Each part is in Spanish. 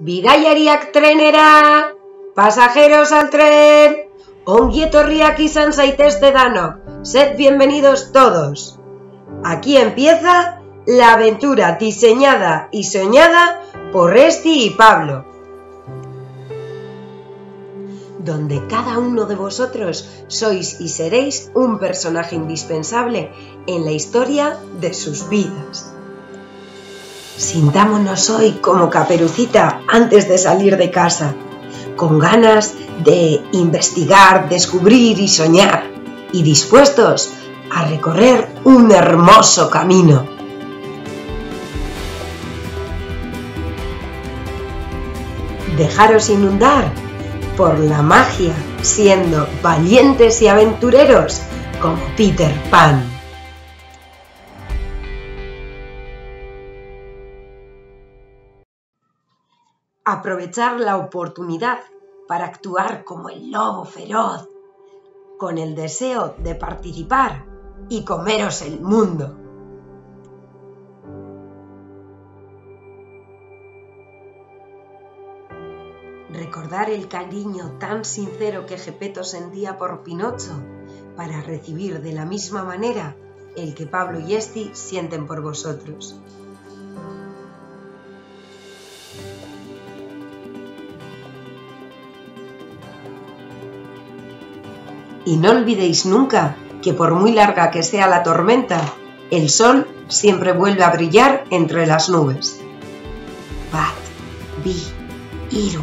Bidaiariak trenera, pasajeros al tren, ongi etorriak izan zaitezte danok, sed bienvenidos todos. Aquí empieza la aventura diseñada y soñada por Esti y Pablo, donde cada uno de vosotros sois y seréis un personaje indispensable en la historia de sus vidas. Sintámonos hoy como caperucita antes de salir de casa, con ganas de investigar, descubrir y soñar, y dispuestos a recorrer un hermoso camino. Dejaros inundar por la magia, siendo valientes y aventureros como Peter Pan. Aprovechar la oportunidad para actuar como el lobo feroz, con el deseo de participar y comeros el mundo. Recordar el cariño tan sincero que Gepeto sentía por Pinocho para recibir de la misma manera el que Pablo y Esti sienten por vosotros. Y no olvidéis nunca que por muy larga que sea la tormenta, el sol siempre vuelve a brillar entre las nubes. Bat, bi, iru.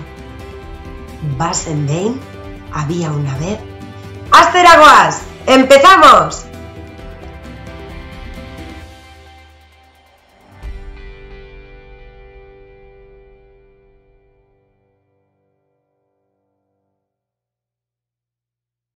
Basen había una vez. ¡Asteraguas! ¡Empezamos!